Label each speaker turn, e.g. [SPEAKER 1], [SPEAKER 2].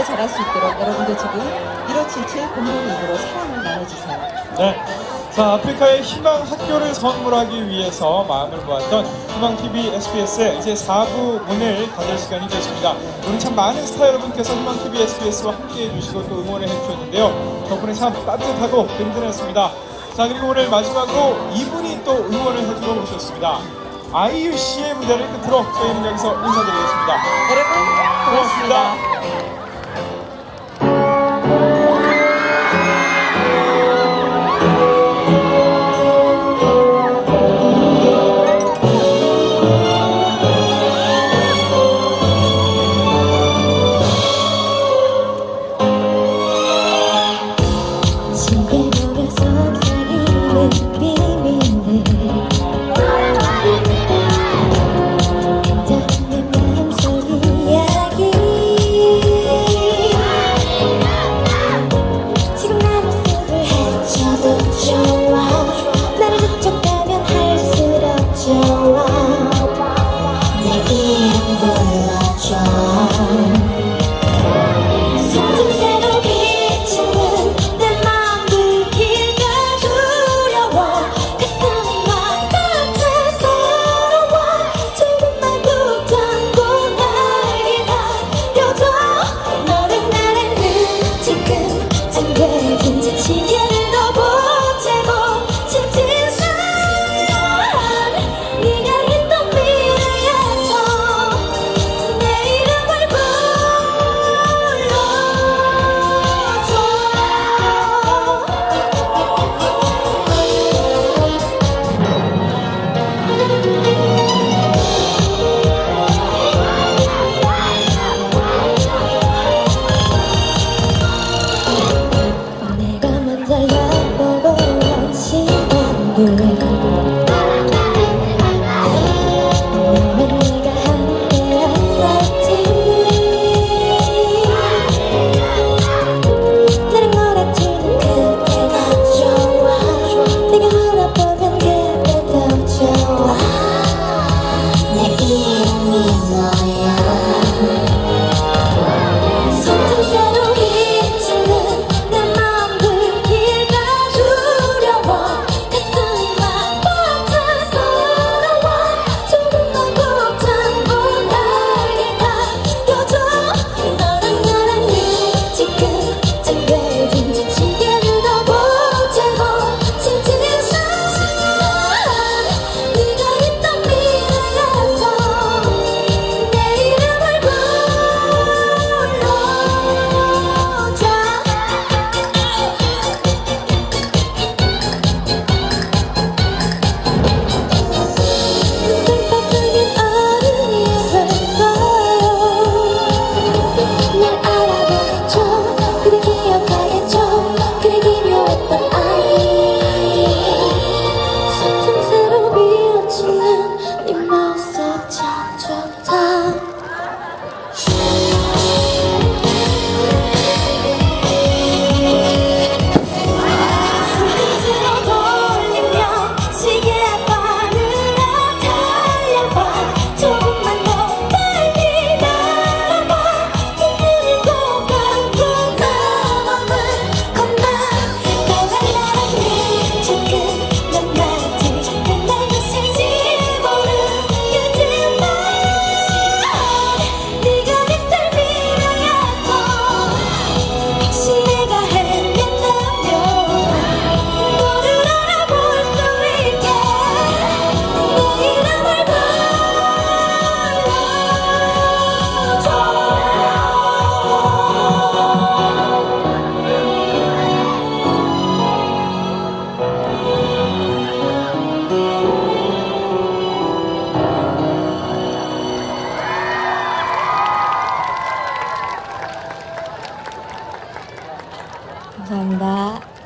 [SPEAKER 1] 멋지게 자랄 수 있도록 여러분들 지금 1577 공동의 입으로 사랑을 나눠주세요.
[SPEAKER 2] 네. 자, 아프리카의 희망 학교를 선물하기 위해서 마음을 모았던 희망TV SBS의 이제 4부 문을 닫을 시간이 됐습니다. 오늘 참 많은 스타 여러분께서 희망TV SBS와 함께 해주시고 또 응원을 해주셨는데요. 덕분에 참 따뜻하고 든든했습니다. 자, 그리고 오늘 마지막으로 이분이 또 응원을 해주러 오셨습니다. 아이유 씨의 무대를 끝으로 저희는 여기서 인사드리겠습니다.
[SPEAKER 1] 여러분, 고맙습니다.
[SPEAKER 3] 친구가 감吧.